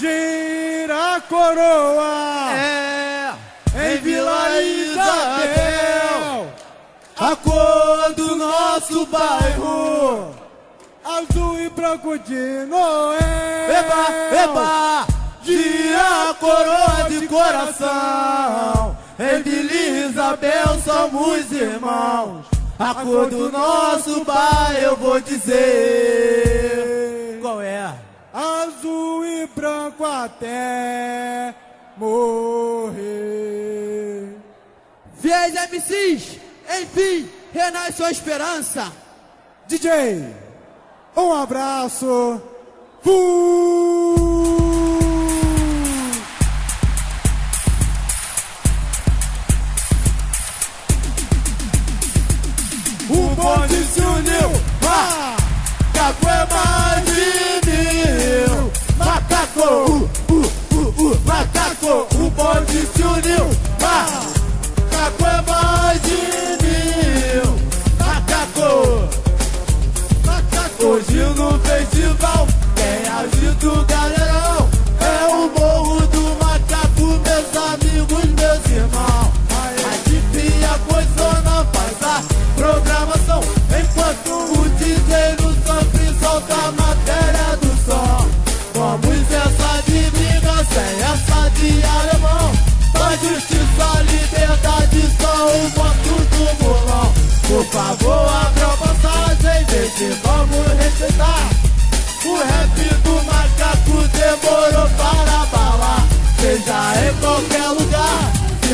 gira a coroa. É, em Vila Isabel, a cor do nosso bairro. Azul e branco de Noel. Eba, eba, gira a coroa de coração. Em Vila Isabel somos irmãos. A cor do nosso bairro eu vou dizer. Até morrer. Fiéis MCs, enfim, renasce sua esperança. DJ, um abraço. Fui!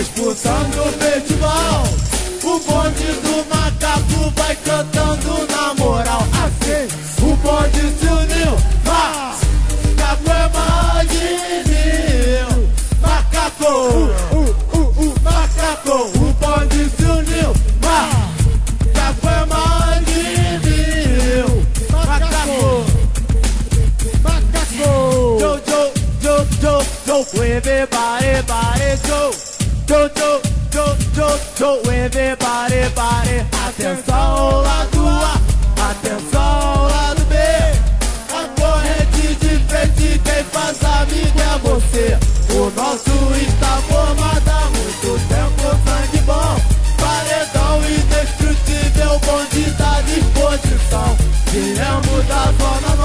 Disputando o festival. O bonde do macaco vai cantando na moral. Assim, o bonde se uniu. Macaco é mais de mil. Macaco, uh, uh, uh, macaco, o bonde se uniu. Macaco é mais de mil. Macaco, macaco. Jo, jo, jo, jo, jo, everybody. Jo, jo, jo, jo, jo, everybody, body. Atenção, lado A, atenção, lado B. A corrente de frente, quem faz amigo é você. O nosso está formado há muito tempo, sangue bom. Paredão indestrutível, bonde da disposição. Viemos da zona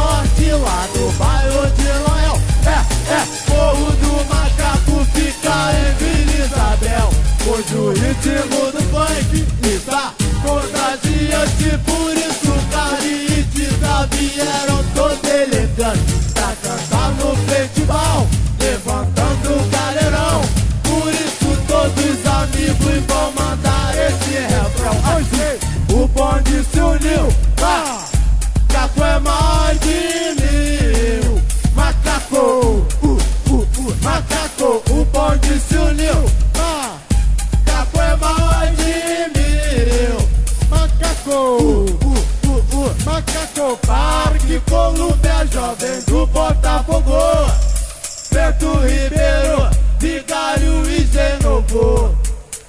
macaco, Parque Colômbia Jovem do Botafogo. Beto Ribeiro, Vigário e Genovo.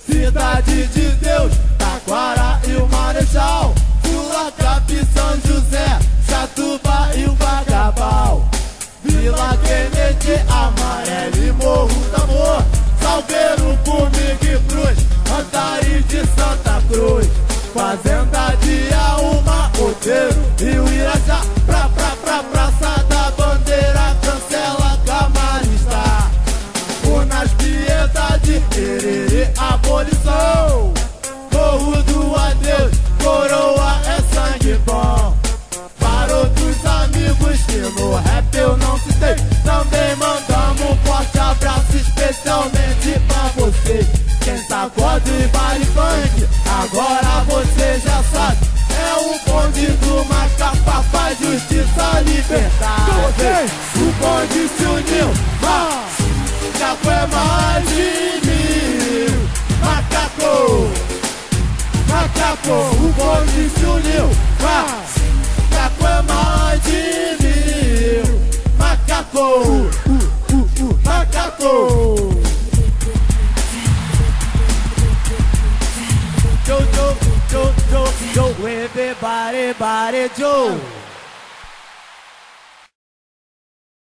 Cidade de Deus, Taquara e o Marechal. Sula, Cap, São José, Chatuba e o Vagabal. Vila Kennedy, Amarelo e Morro do Amor. Salgueiro, Formiga e Cruz, Antares de Santa Cruz. Fazenda de macaco, o bonde se uniu, macaco é mais de mil. Macaco, uh, uh, macaco. Joe, Joe, Joe, Joe, Joe, everybody, body, Joe.